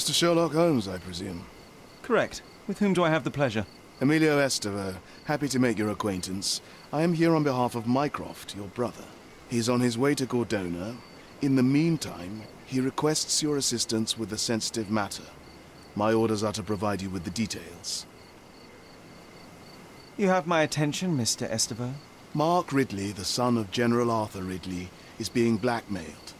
Mr. Sherlock Holmes, I presume. Correct. With whom do I have the pleasure? Emilio Estevo, happy to make your acquaintance. I am here on behalf of Mycroft, your brother. He is on his way to Cordona. In the meantime, he requests your assistance with a sensitive matter. My orders are to provide you with the details. You have my attention, Mr. Estevo. Mark Ridley, the son of General Arthur Ridley, is being blackmailed.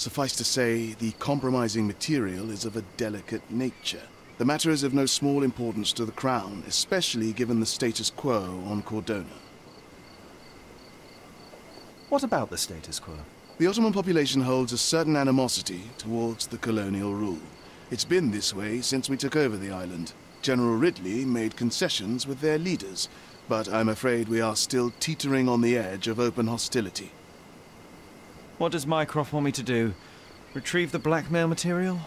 Suffice to say, the compromising material is of a delicate nature. The matter is of no small importance to the Crown, especially given the status quo on Cordona. What about the status quo? The Ottoman population holds a certain animosity towards the colonial rule. It's been this way since we took over the island. General Ridley made concessions with their leaders, but I'm afraid we are still teetering on the edge of open hostility. What does Mycroft want me to do? Retrieve the blackmail material?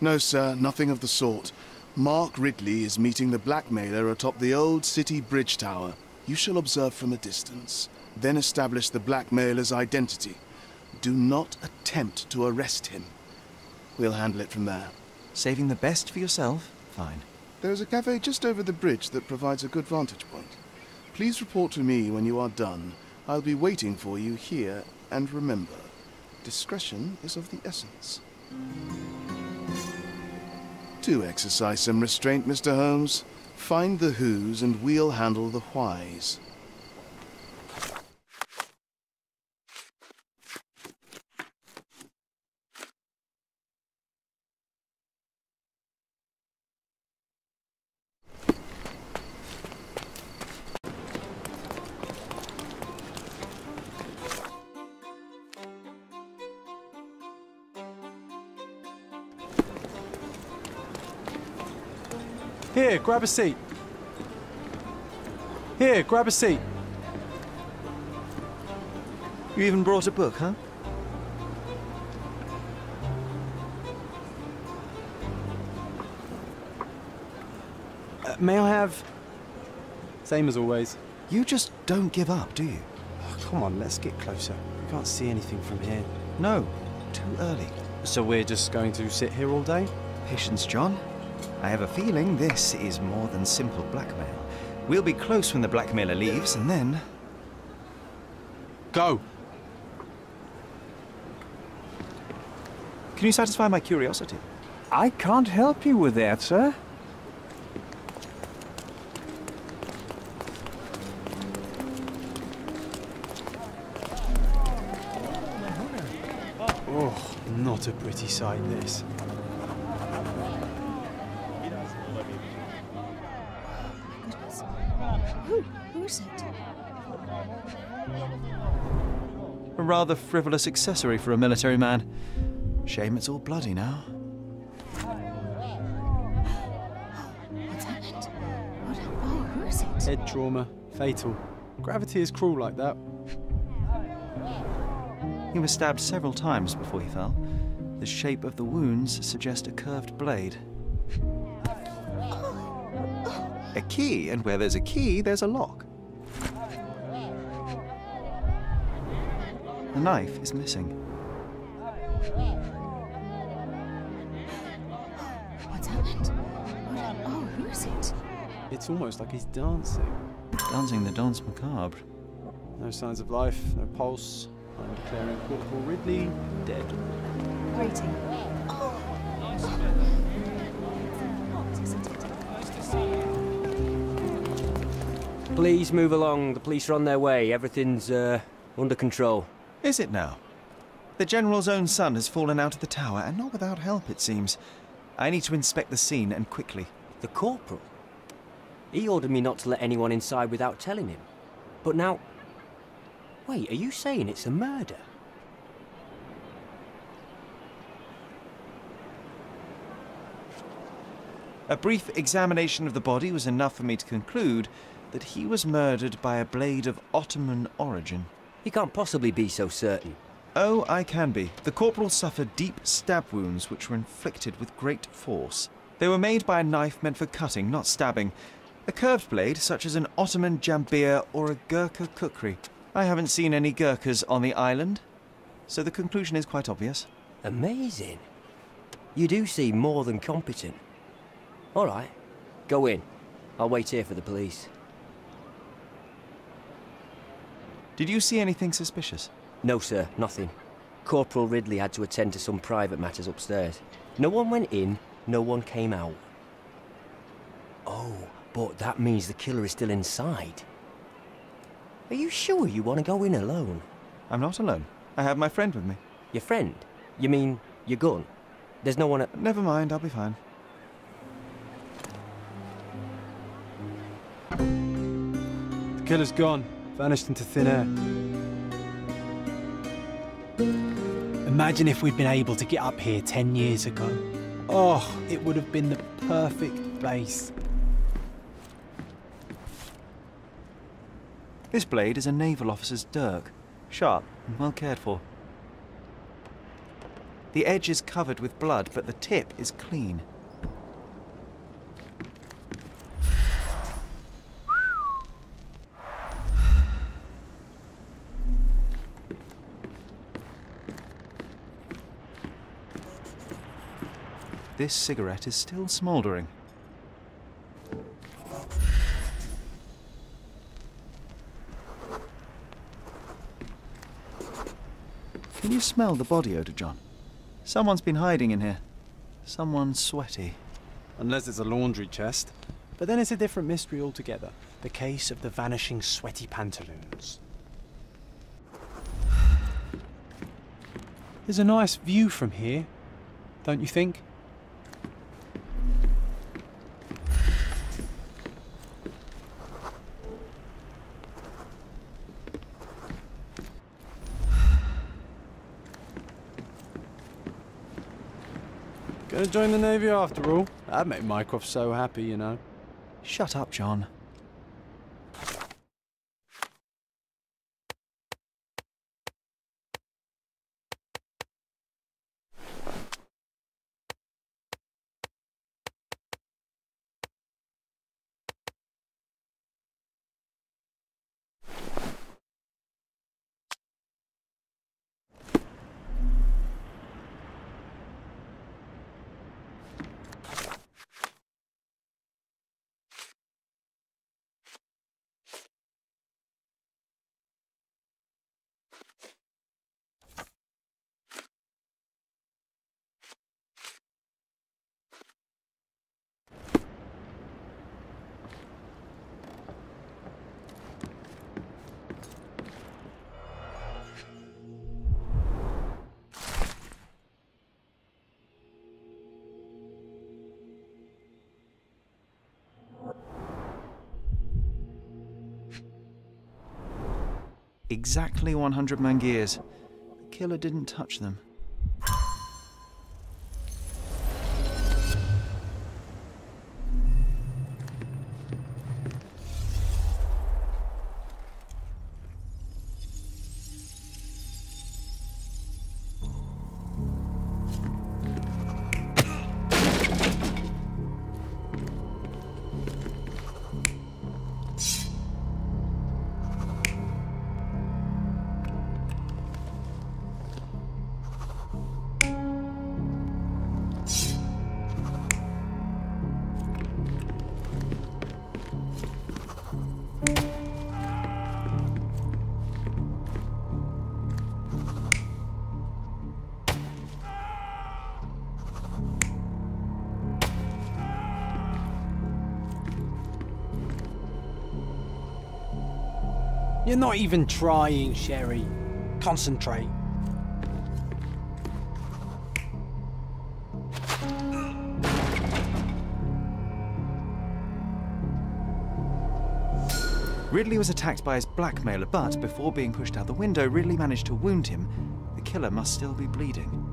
No, sir, nothing of the sort. Mark Ridley is meeting the blackmailer atop the old city bridge tower. You shall observe from a distance, then establish the blackmailer's identity. Do not attempt to arrest him. We'll handle it from there. Saving the best for yourself? Fine. There is a cafe just over the bridge that provides a good vantage point. Please report to me when you are done. I'll be waiting for you here, and remember, discretion is of the essence. Do exercise some restraint, Mr. Holmes. Find the who's and we'll handle the why's. Grab a seat. Here, grab a seat. You even brought a book, huh? Uh, may I have. Same as always. You just don't give up, do you? Oh, come on, let's get closer. I can't see anything from here. No, too early. So we're just going to sit here all day? Patience, Jon. I have a feeling this is more than simple blackmail. We'll be close when the blackmailer leaves, and then. Go! Can you satisfy my curiosity? I can't help you with that, sir. Oh, not a pretty sight, this. Rather frivolous accessory for a military man. Shame it's all bloody now. What's happened? What? Oh, who is it? Head trauma. Fatal. Gravity is cruel like that. He was stabbed several times before he fell. The shape of the wounds suggest a curved blade. A key, and where there's a key, there's a lock. The knife is missing. What's happened? What? Oh, who is it? It's almost like he's dancing. Dancing the danse macabre. No signs of life, no pulse. I'm declaring Corporal Ridley dead. Waiting. Oh. Hot, isn't it? Please move along. The police are on their way. Everything's uh, under control. Is it now? The General's own son has fallen out of the tower, and not without help, it seems. I need to inspect the scene, and quickly. The corporal? He ordered me not to let anyone inside without telling him. But now. Wait, are you saying it's a murder? A brief examination of the body was enough for me to conclude that he was murdered by a blade of Ottoman origin. He can't possibly be so certain. Oh, I can be. The corporal suffered deep stab wounds which were inflicted with great force. They were made by a knife meant for cutting, not stabbing. A curved blade, such as an Ottoman jambiya or a Gurkha kukri. I haven't seen any Gurkhas on the island, so the conclusion is quite obvious. Amazing. You do seem more than competent. All right, go in. I'll wait here for the police. Did you see anything suspicious? No, sir, nothing. Corporal Ridley had to attend to some private matters upstairs. No one went in, no one came out. Oh, but that means the killer is still inside. Are you sure you want to go in alone? I'm not alone. I have my friend with me. Your friend? You mean your gun? There's no one at... Never mind, I'll be fine. The killer's gone, vanished into thin air. Imagine if we'd been able to get up here 10 years ago. Oh, it would have been the perfect base. This blade is a naval officer's dirk, sharp and well cared for. The edge is covered with blood, but the tip is clean. This cigarette is still smouldering. Can you smell the body odor, Jon? Someone's been hiding in here. Someone sweaty. Unless it's a laundry chest. But then it's a different mystery altogether. The case of the vanishing sweaty pantaloons. There's a nice view from here, don't you think? Gonna join the Navy after all. That'd make Mycroft so happy, you know. Shut up, Jon. Exactly 100 mangirs. The killer didn't touch them. You're not even trying, Sherry. Concentrate. Ridley was attacked by his blackmailer, but before being pushed out the window, Ridley managed to wound him. The killer must still be bleeding.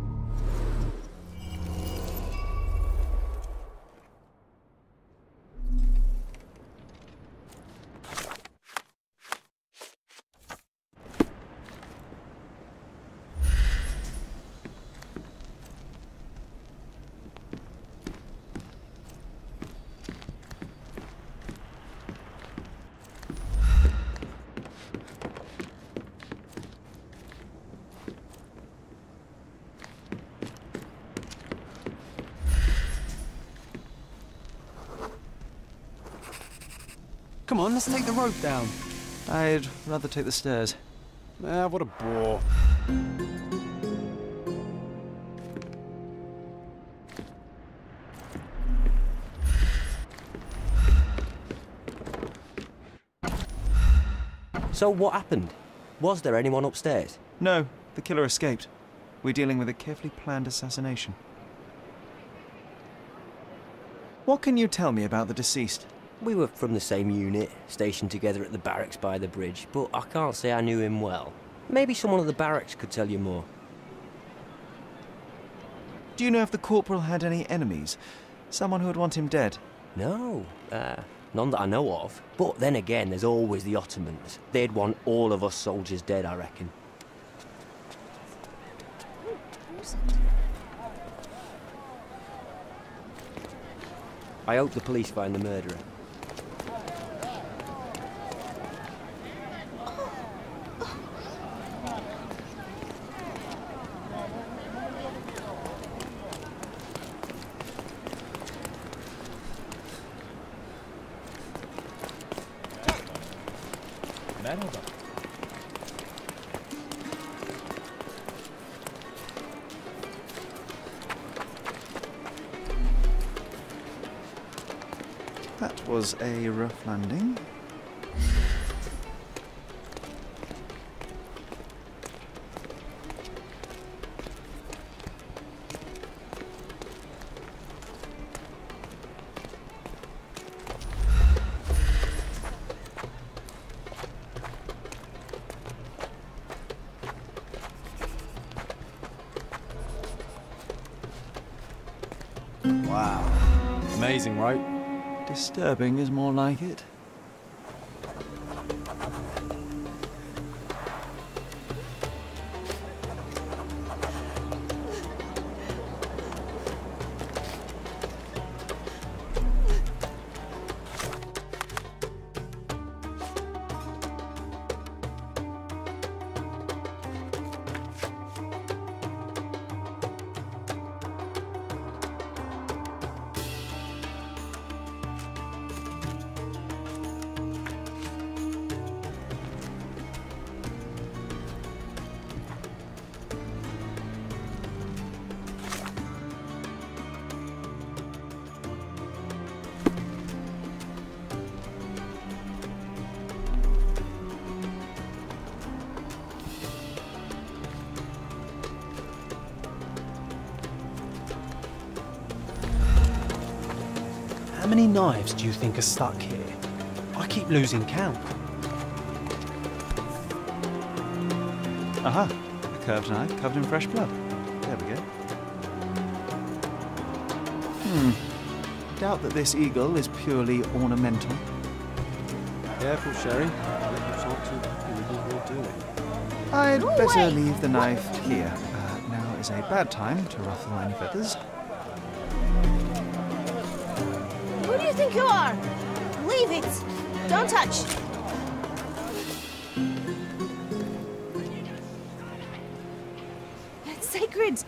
Let's take the rope down. I'd rather take the stairs. Ah, what a bore. So what happened? Was there anyone upstairs? No, the killer escaped. We're dealing with a carefully planned assassination. What can you tell me about the deceased? We were from the same unit, stationed together at the barracks by the bridge, but I can't say I knew him well. Maybe someone at the barracks could tell you more. Do you know if the corporal had any enemies? Someone who would want him dead? No, uh, none that I know of. But then again, there's always the Ottomans. They'd want all of us soldiers dead, I reckon. Who is it? I hope the police find the murderer. That was a rough landing. Disturbing is more like it. Many knives do you think are stuck here? I keep losing count. Aha! A curved knife covered in fresh blood. There we go. Hmm. Doubt that this eagle is purely ornamental. Careful, Sherry. It's not too illegal you're doing. I'd better leave the knife here. Uh, now is a bad time to ruffle any feathers. You are? Leave it! Don't touch! It's sacred!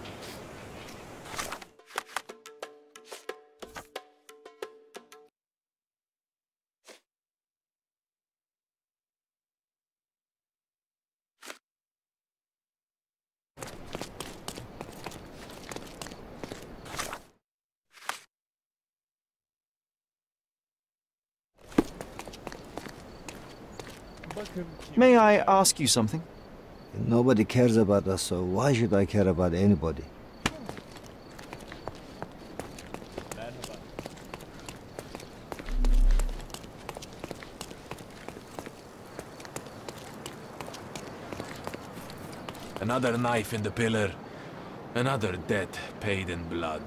May I ask you something? Nobody cares about us, so why should I care about anybody? Another knife in the pillar. Another debt paid in blood.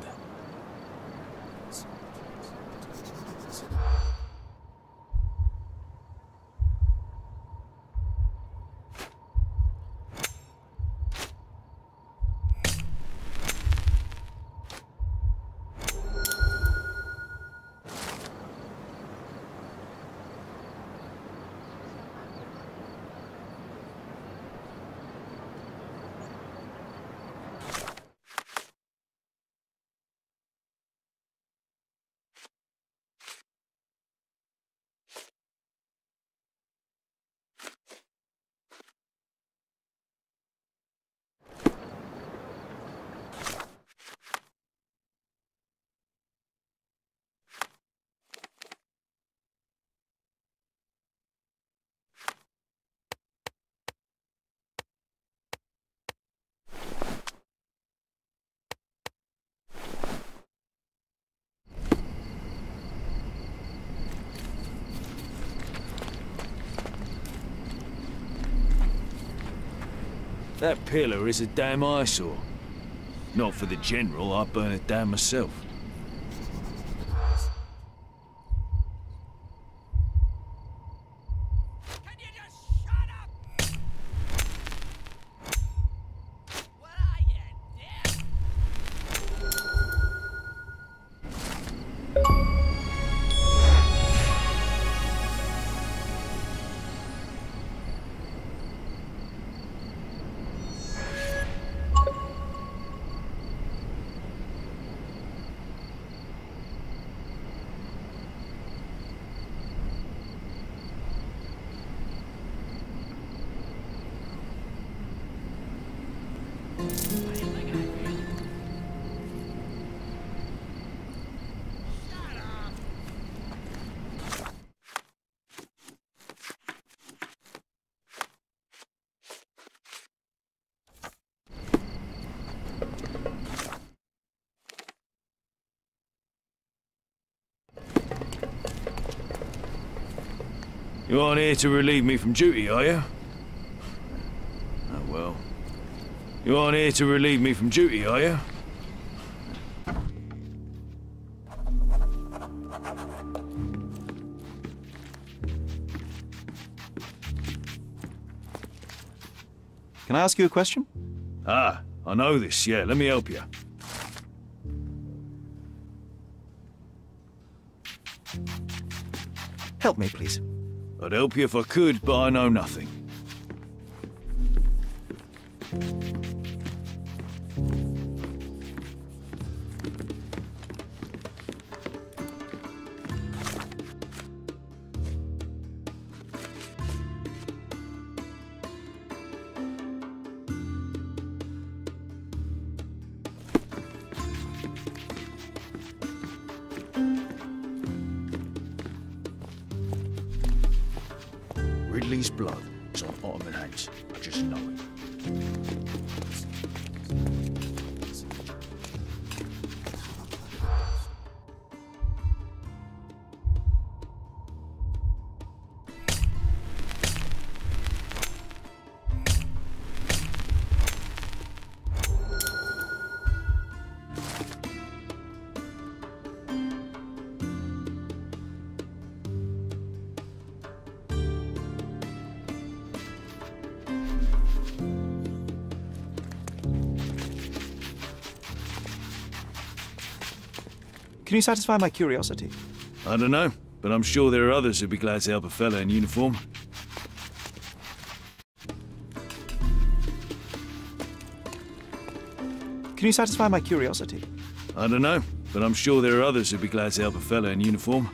That pillar is a damn eyesore. Not for the General, I'd burn it down myself. You aren't here to relieve me from duty, are you? Oh well. You aren't here to relieve me from duty, are you? Can I ask you a question? Ah, I know this, yeah. Let me help you. Help me, please. I'd help you if I could, but I know nothing. Can you satisfy my curiosity? I don't know, but I'm sure there are others who'd be glad to help a fella in uniform. Can you satisfy my curiosity? I don't know, but I'm sure there are others who'd be glad to help a fella in uniform.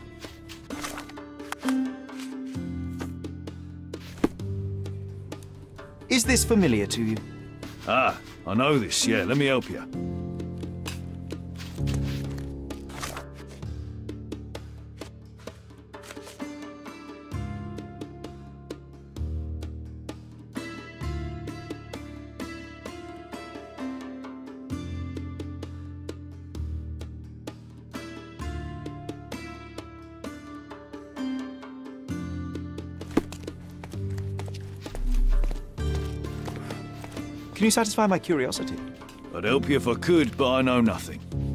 Is this familiar to you? Ah, I know this, yeah. Let me help you. Can you satisfy my curiosity? I'd help you if I could, but I know nothing.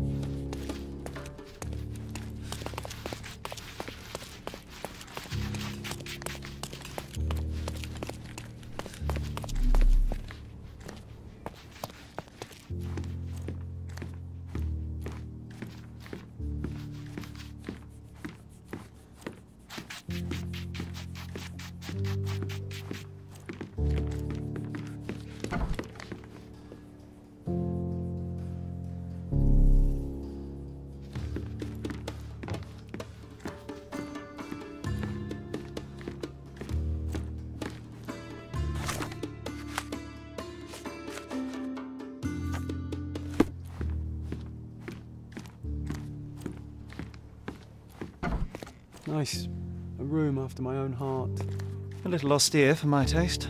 A little austere for my taste.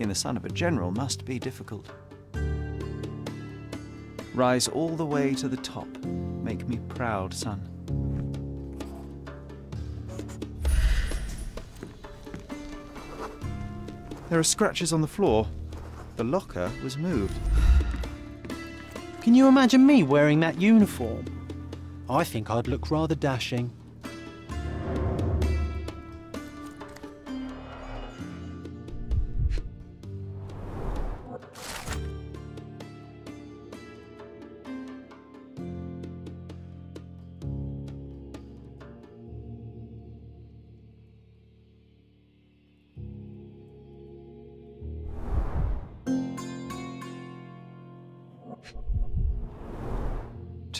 Being the son of a general must be difficult. Rise all the way to the top. Make me proud, son. There are scratches on the floor. The locker was moved. Can you imagine me wearing that uniform? I think I'd look rather dashing.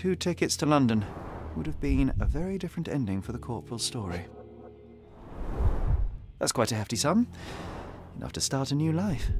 Two tickets to London would have been a very different ending for the corporal's story. That's quite a hefty sum. Enough to start a new life.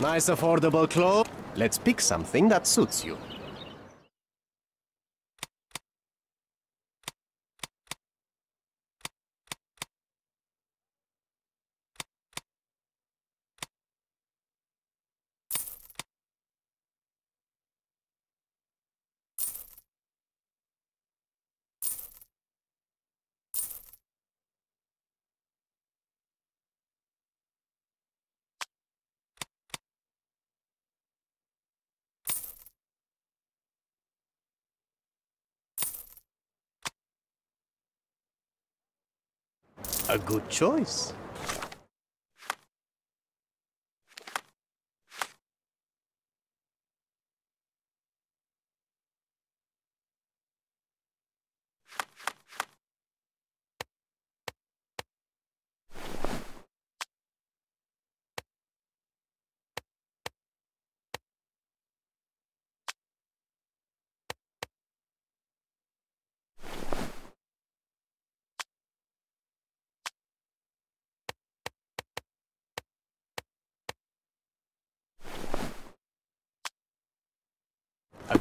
Nice affordable clothes. Let's pick something that suits you. A good choice.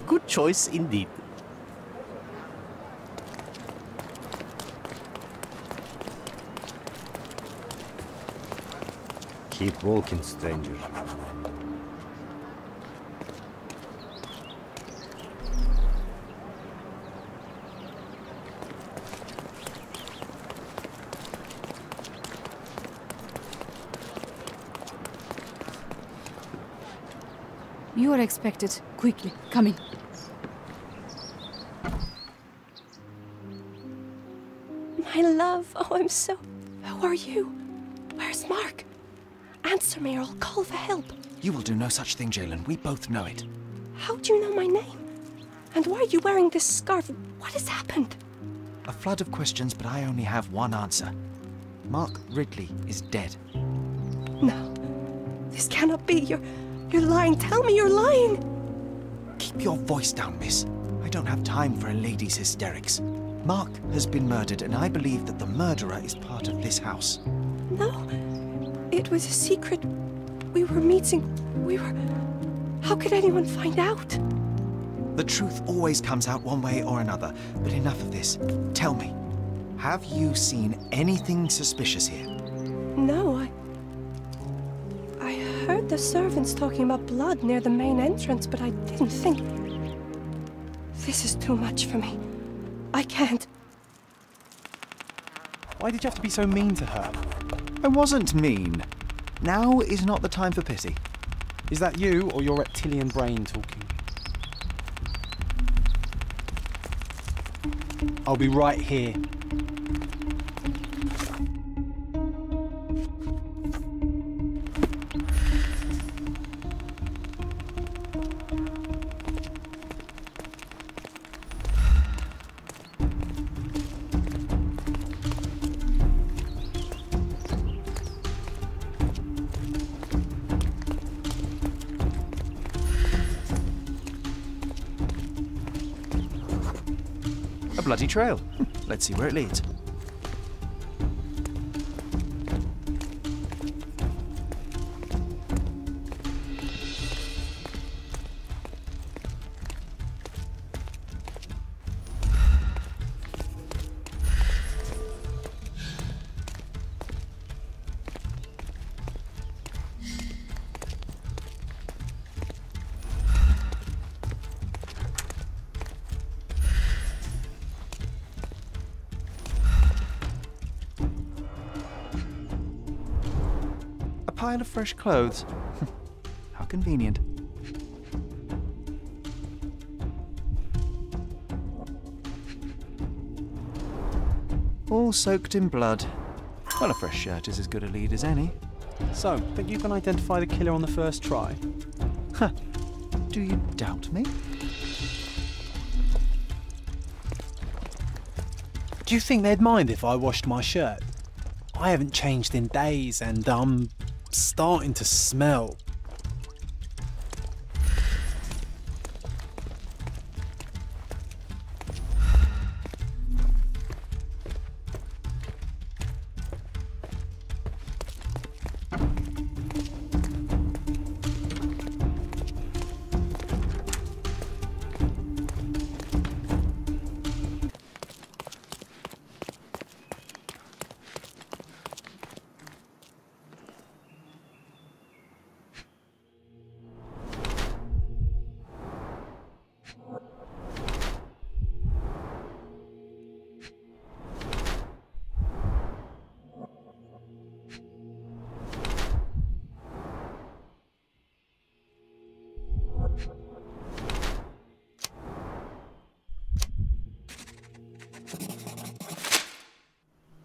Good choice indeed. Keep walking, stranger. You are expected. Quickly, come in. I'm so. Who are you? Where's Mark? Answer me or I'll call for help. You will do no such thing, Jalen. We both know it. How do you know my name? And why are you wearing this scarf? What has happened? A flood of questions, but I only have one answer. Mark Ridley is dead. No. This cannot be. You're. You're lying. Tell me you're lying. Keep your voice down, miss. I don't have time for a lady's hysterics. Mark has been murdered, and I believe that the murderer is part of this house. No. It was a secret. We were meeting. We were. How could anyone find out? The truth always comes out one way or another, but enough of this. Tell me, have you seen anything suspicious here? No, I. I heard the servants talking about blood near the main entrance, but I didn't think. This is too much for me. I can't. Why did you have to be so mean to her? I wasn't mean. Now is not the time for pity. Is that you or your reptilian brain talking? I'll be right here. Trail. Let's see where it leads. Pile of fresh clothes. How convenient. All soaked in blood. Well, a fresh shirt is as good a lead as any. So, think you can identify the killer on the first try? Huh. Do you doubt me? Do you think they'd mind if I washed my shirt? I haven't changed in days and I'm starting to smell.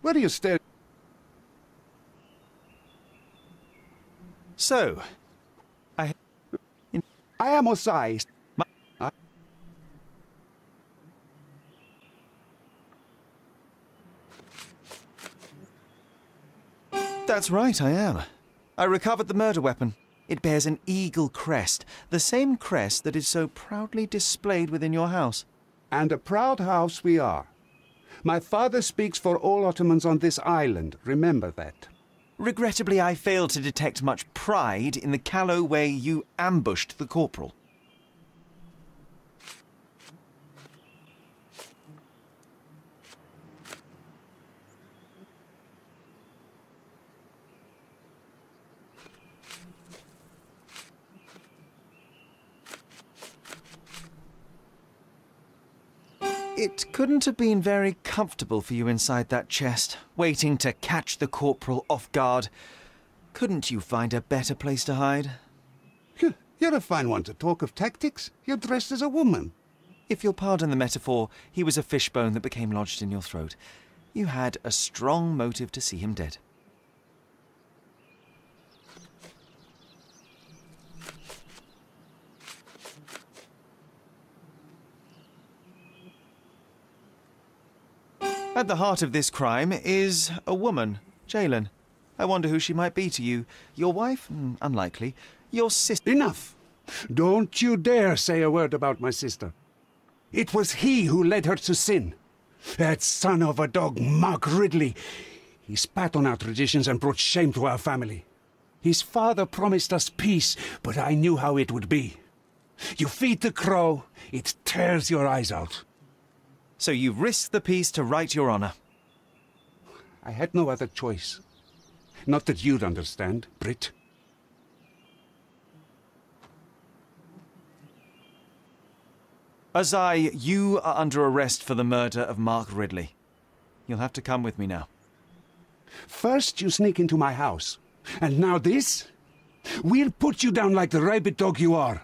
Where do you staring? So, I. I am Osiris. I- That's right, I am. I recovered the murder weapon. It bears an eagle crest, the same crest that is so proudly displayed within your house. And a proud house we are. My father speaks for all Ottomans on this island. Remember that. Regrettably, I failed to detect much pride in the callow way you ambushed the corporal. It couldn't have been very comfortable for you inside that chest, waiting to catch the corporal off guard. Couldn't you find a better place to hide? You're a fine one to talk of tactics. You're dressed as a woman. If you'll pardon the metaphor, he was a fishbone that became lodged in your throat. You had a strong motive to see him dead. At the heart of this crime is a woman, Jalen. I wonder who she might be to you. Your wife? Mm, unlikely. Your sister? Enough! Don't you dare say a word about my sister. It was he who led her to sin. That son of a dog, Mark Ridley. He spat on our traditions and brought shame to our family. His father promised us peace, but I knew how it would be. You feed the crow, it tears your eyes out. So you risked the peace to right your honor. I had no other choice. Not that you'd understand, Brit. Azai, you are under arrest for the murder of Mark Ridley. You'll have to come with me now. First you sneak into my house, and now this? We'll put you down like the rabid dog you are.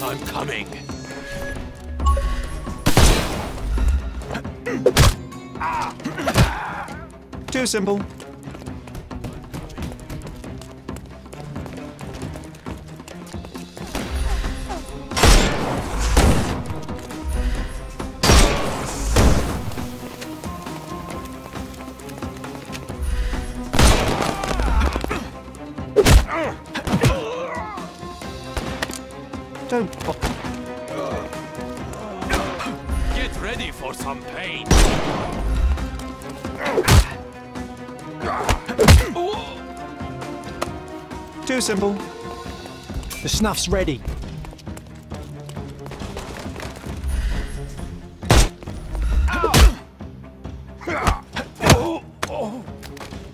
I'm coming. Too simple. Get ready for some pain. Too simple. The snuff's ready.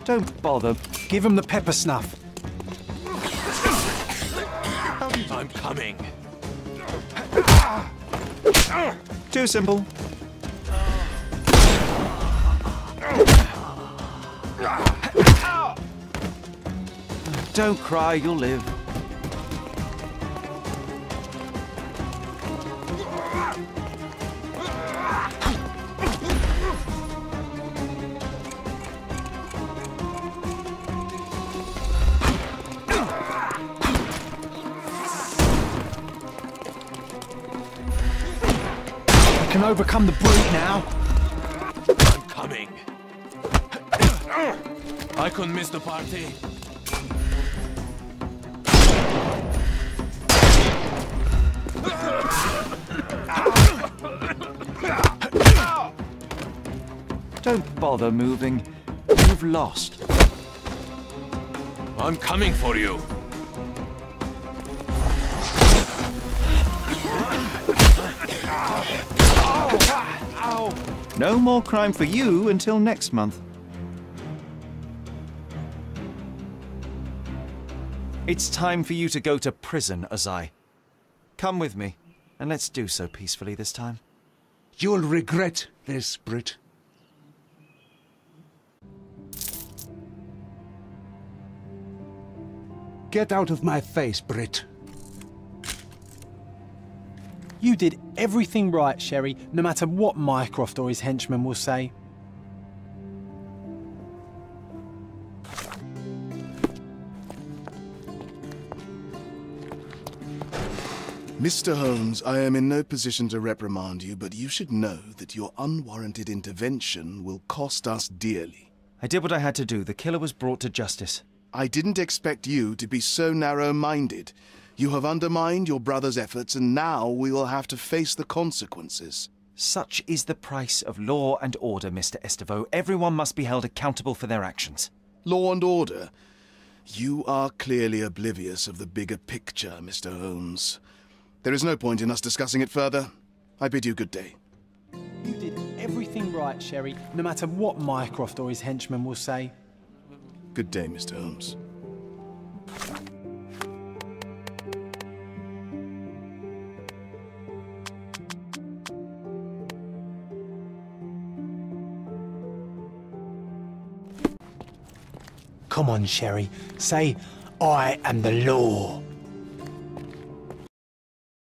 Don't bother. Give him the pepper snuff. I'm coming. Too simple. Don't cry, you'll live. Can overcome the brute now. I'm coming. I couldn't miss the party. Don't bother moving. You've lost. I'm coming for you. No more crime for you until next month. It's time for you to go to prison, Azai. Come with me, and let's do so peacefully this time. You'll regret this, Brit. Get out of my face, Brit. You did everything right, Sherry, no matter what Mycroft or his henchmen will say. Mr. Holmes, I am in no position to reprimand you, but you should know that your unwarranted intervention will cost us dearly. I did what I had to do. The killer was brought to justice. I didn't expect you to be so narrow minded. You have undermined your brother's efforts, and now we will have to face the consequences. Such is the price of law and order, Mr. Estevo. Everyone must be held accountable for their actions. Law and order? You are clearly oblivious of the bigger picture, Mr. Holmes. There is no point in us discussing it further. I bid you good day. You did everything right, Sherry, no matter what Mycroft or his henchmen will say. Good day, Mr. Holmes. Come on, Sherry. Say, I am the law.